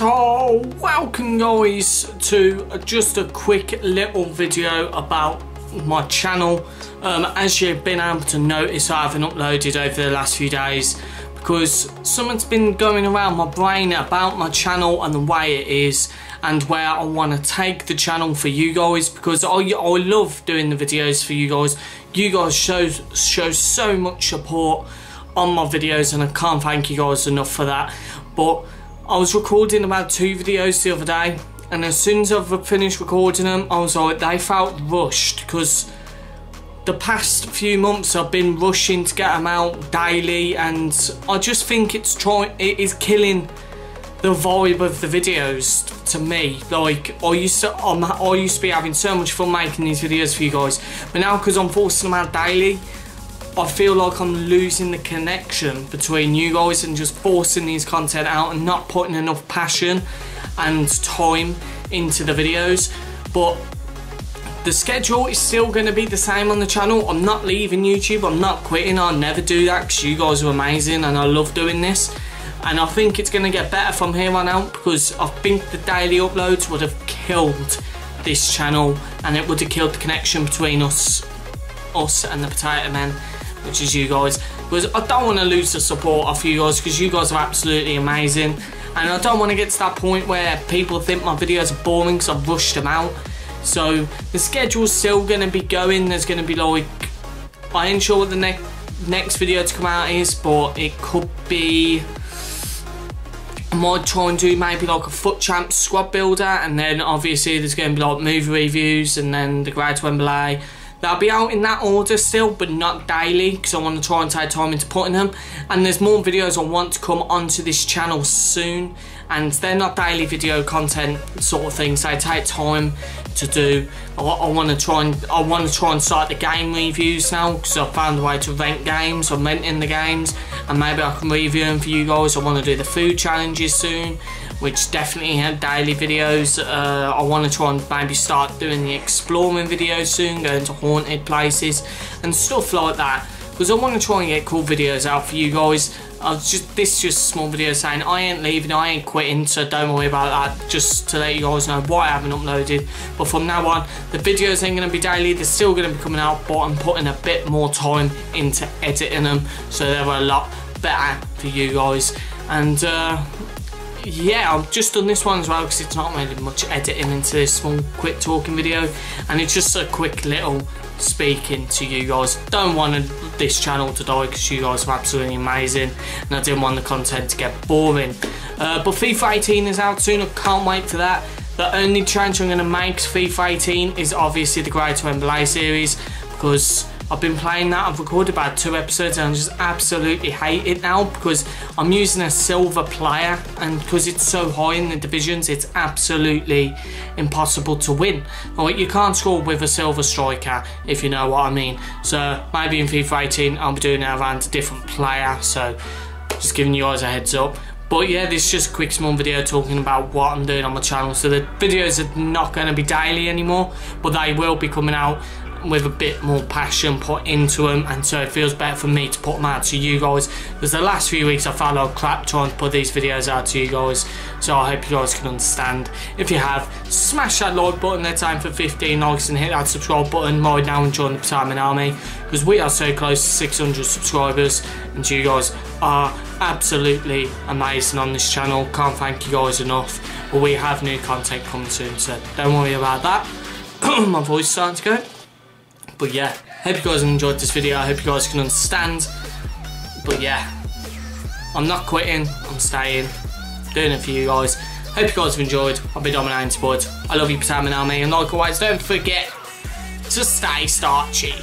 welcome guys to just a quick little video about my channel. Um, as you've been able to notice I haven't uploaded over the last few days because something's been going around my brain about my channel and the way it is and where I want to take the channel for you guys because I, I love doing the videos for you guys. You guys show, show so much support on my videos and I can't thank you guys enough for that. But I was recording about two videos the other day and as soon as I've finished recording them I was like they felt rushed because the past few months I've been rushing to get them out daily and I just think it's trying it is killing the vibe of the videos to me. Like I used to I'm, I used to be having so much fun making these videos for you guys but now because I'm forcing them out daily I feel like I'm losing the connection between you guys and just forcing these content out and not putting enough passion and time into the videos. But the schedule is still going to be the same on the channel. I'm not leaving YouTube. I'm not quitting. I'll never do that because you guys are amazing and I love doing this. And I think it's going to get better from here on out because I think the daily uploads would have killed this channel and it would have killed the connection between us us and the Potato Men which is you guys. Because I don't want to lose the support of you guys because you guys are absolutely amazing. And I don't want to get to that point where people think my videos are boring because I've rushed them out. So the schedule's still going to be going. There's going to be like I ain't sure what the next next video to come out is but it could be I might try and do maybe like a FUT champ squad builder and then obviously there's going to be like movie reviews and then the Great Wembley They'll be out in that order still, but not daily, because I want to try and take time into putting them. And there's more videos I want to come onto this channel soon, and they're not daily video content sort of things. They take time to do. I, I want to try and I want to try and start the game reviews now, because I found a way to rent games. I'm renting the games, and maybe I can review them for you guys. I want to do the food challenges soon which definitely have daily videos. Uh, I want to try and maybe start doing the exploring videos soon, going to haunted places and stuff like that. Because I want to try and get cool videos out for you guys. I was just this is just a small video saying I ain't leaving, I ain't quitting, so don't worry about that. Just to let you guys know why I haven't uploaded. But from now on, the videos ain't gonna be daily. They're still gonna be coming out, but I'm putting a bit more time into editing them, so they're a lot better for you guys. And uh, yeah, I've just done this one as well because it's not really much editing into this small quick talking video and it's just a quick little speaking to you guys. Don't want this channel to die because you guys are absolutely amazing and I didn't want the content to get boring. Uh, but FIFA 18 is out soon, I can't wait for that. The only change I'm going to make to FIFA 18 is obviously the Great Wembley series because I've been playing that, I've recorded about two episodes and I just absolutely hate it now because I'm using a silver player and because it's so high in the divisions it's absolutely impossible to win. Like you can't score with a silver striker if you know what I mean. So maybe in FIFA 18 I'll be doing it around a different player so just giving you guys a heads up. But yeah, this is just a quick small video talking about what I'm doing on my channel. So the videos are not going to be daily anymore, but they will be coming out with a bit more passion put into them and so it feels better for me to put them out to you guys. Because the last few weeks I've felt like crap trying to put these videos out to you guys so I hope you guys can understand. If you have smash that like button They're time for 15 likes and hit that subscribe button. Right now and join the Men Army because we are so close to 600 subscribers and you guys are absolutely amazing on this channel. Can't thank you guys enough. But we have new content coming soon so don't worry about that. My voice starting to go but yeah, hope you guys enjoyed this video. I hope you guys can understand. But yeah, I'm not quitting. I'm staying. Doing it for you guys. Hope you guys have enjoyed. I've been Dominating Spud. I love you, Potato Men Army. And like always, don't forget to stay starchy.